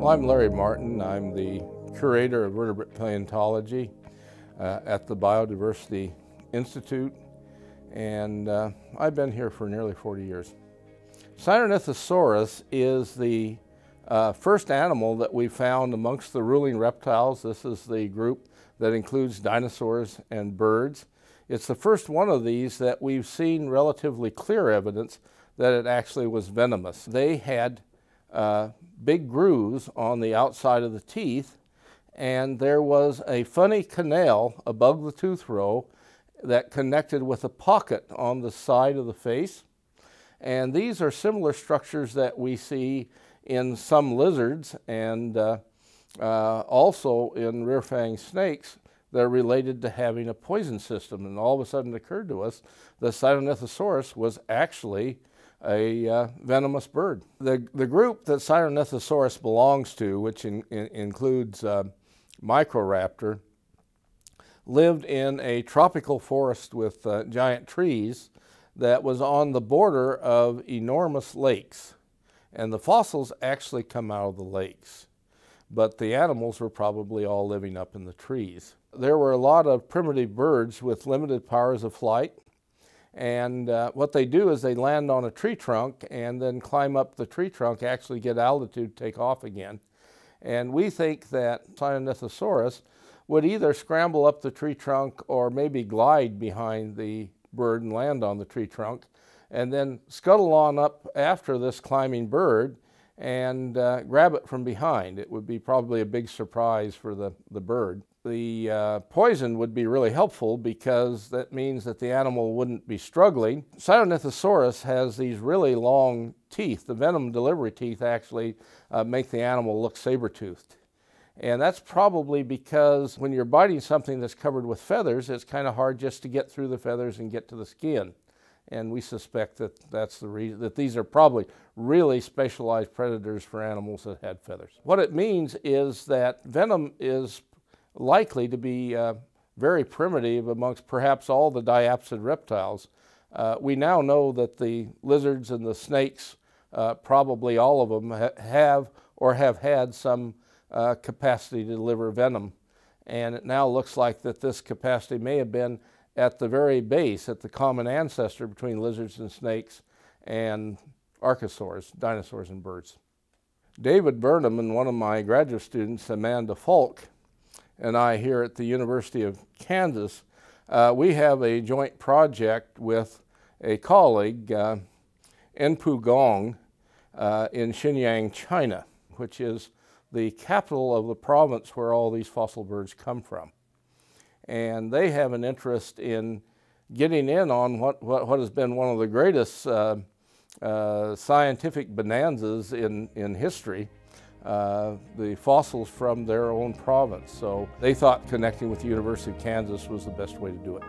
Well, I'm Larry Martin. I'm the curator of vertebrate paleontology uh, at the Biodiversity Institute, and uh, I've been here for nearly 40 years. Sinornithosaurus is the uh, first animal that we found amongst the ruling reptiles. This is the group that includes dinosaurs and birds. It's the first one of these that we've seen relatively clear evidence that it actually was venomous. They had uh, big grooves on the outside of the teeth, and there was a funny canal above the tooth row that connected with a pocket on the side of the face. And these are similar structures that we see in some lizards and uh, uh, also in rear fang snakes that are related to having a poison system. And all of a sudden it occurred to us that Sinornithosaurus was actually a uh, venomous bird. The, the group that Sinornithosaurus belongs to, which in, in, includes uh, Microraptor, lived in a tropical forest with uh, giant trees that was on the border of enormous lakes. And the fossils actually come out of the lakes but the animals were probably all living up in the trees. There were a lot of primitive birds with limited powers of flight, and uh, what they do is they land on a tree trunk and then climb up the tree trunk, actually get altitude, take off again. And we think that Sinornithosaurus would either scramble up the tree trunk or maybe glide behind the bird and land on the tree trunk, and then scuttle on up after this climbing bird and uh, grab it from behind. It would be probably a big surprise for the, the bird. The uh, poison would be really helpful because that means that the animal wouldn't be struggling. Sinornithosaurus has these really long teeth. The venom delivery teeth actually uh, make the animal look saber-toothed. And that's probably because when you're biting something that's covered with feathers, it's kind of hard just to get through the feathers and get to the skin and we suspect that that's the reason that these are probably really specialized predators for animals that had feathers. What it means is that venom is likely to be uh, very primitive amongst perhaps all the diapsid reptiles. Uh, we now know that the lizards and the snakes, uh, probably all of them, ha have or have had some uh, capacity to deliver venom. And it now looks like that this capacity may have been at the very base, at the common ancestor between lizards and snakes and archosaurs, dinosaurs and birds. David Burnham and one of my graduate students, Amanda Falk, and I here at the University of Kansas, uh, we have a joint project with a colleague, uh, Enpu Gong, uh, in Shenyang, China, which is the capital of the province where all these fossil birds come from. And they have an interest in getting in on what, what, what has been one of the greatest uh, uh, scientific bonanzas in, in history, uh, the fossils from their own province. So they thought connecting with the University of Kansas was the best way to do it.